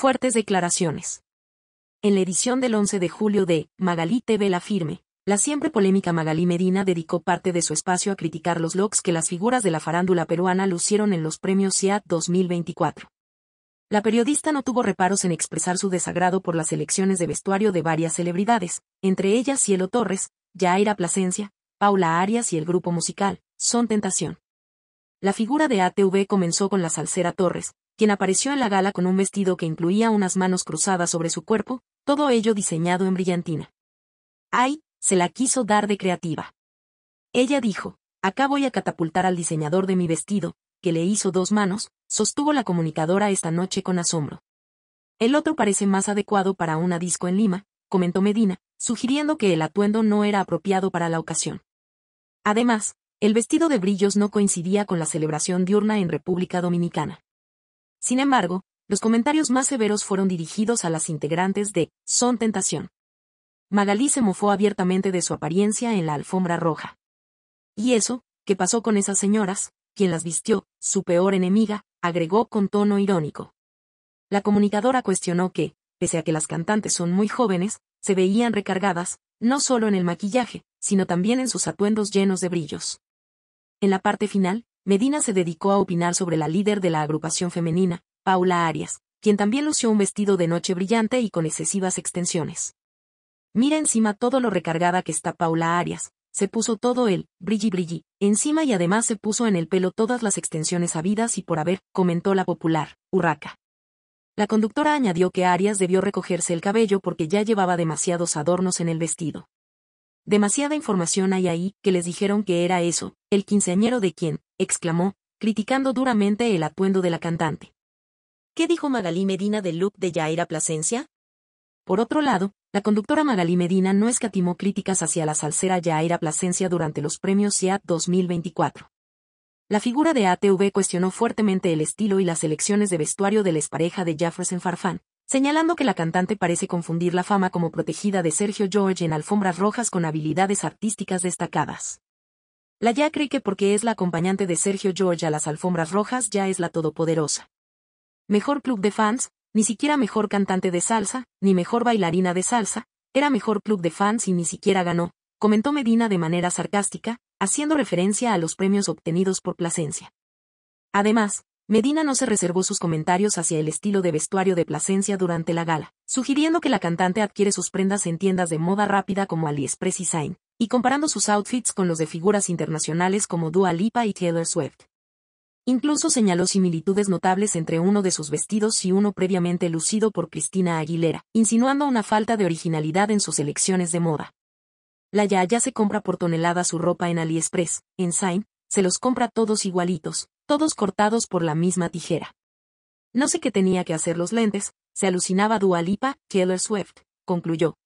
Fuertes declaraciones. En la edición del 11 de julio de Magalí TV La Firme, la siempre polémica Magalí Medina dedicó parte de su espacio a criticar los looks que las figuras de la farándula peruana lucieron en los premios SIAD 2024. La periodista no tuvo reparos en expresar su desagrado por las elecciones de vestuario de varias celebridades, entre ellas Cielo Torres, Yaira Plasencia, Paula Arias y el grupo musical, Son Tentación. La figura de ATV comenzó con la salsera Torres, quien apareció en la gala con un vestido que incluía unas manos cruzadas sobre su cuerpo, todo ello diseñado en brillantina. Ay, se la quiso dar de creativa. Ella dijo, acá voy a catapultar al diseñador de mi vestido, que le hizo dos manos, sostuvo la comunicadora esta noche con asombro. El otro parece más adecuado para una disco en Lima, comentó Medina, sugiriendo que el atuendo no era apropiado para la ocasión. Además, el vestido de brillos no coincidía con la celebración diurna en República Dominicana. Sin embargo, los comentarios más severos fueron dirigidos a las integrantes de Son Tentación. Magalí se mofó abiertamente de su apariencia en la alfombra roja. ¿Y eso? ¿Qué pasó con esas señoras? Quien las vistió, su peor enemiga, agregó con tono irónico. La comunicadora cuestionó que, pese a que las cantantes son muy jóvenes, se veían recargadas, no solo en el maquillaje, sino también en sus atuendos llenos de brillos. En la parte final, Medina se dedicó a opinar sobre la líder de la agrupación femenina, Paula Arias, quien también lució un vestido de noche brillante y con excesivas extensiones. Mira encima todo lo recargada que está Paula Arias, se puso todo el brilli brilli encima y además se puso en el pelo todas las extensiones habidas y por haber, comentó la popular, Urraca. La conductora añadió que Arias debió recogerse el cabello porque ya llevaba demasiados adornos en el vestido. Demasiada información hay ahí, que les dijeron que era eso, el quinceañero de quién, exclamó, criticando duramente el atuendo de la cantante. ¿Qué dijo Magalí Medina del look de Yaira Plasencia? Por otro lado, la conductora Magalí Medina no escatimó críticas hacia la salsera Yaira Plasencia durante los premios SIAT 2024. La figura de ATV cuestionó fuertemente el estilo y las elecciones de vestuario de la expareja de Jefferson Farfán, señalando que la cantante parece confundir la fama como protegida de Sergio George en alfombras rojas con habilidades artísticas destacadas. La ya cree que porque es la acompañante de Sergio George a las alfombras rojas ya es la todopoderosa. Mejor club de fans, ni siquiera mejor cantante de salsa, ni mejor bailarina de salsa, era mejor club de fans y ni siquiera ganó, comentó Medina de manera sarcástica, haciendo referencia a los premios obtenidos por Plasencia. Además, Medina no se reservó sus comentarios hacia el estilo de vestuario de Plasencia durante la gala, sugiriendo que la cantante adquiere sus prendas en tiendas de moda rápida como AliExpress y Sign, y comparando sus outfits con los de figuras internacionales como Dua Lipa y Taylor Swift. Incluso señaló similitudes notables entre uno de sus vestidos y uno previamente lucido por Cristina Aguilera, insinuando una falta de originalidad en sus elecciones de moda. La Yaya se compra por tonelada su ropa en AliExpress, en Sign, se los compra todos igualitos, todos cortados por la misma tijera. No sé qué tenía que hacer los lentes, se alucinaba Dua Lipa, Taylor Swift, concluyó.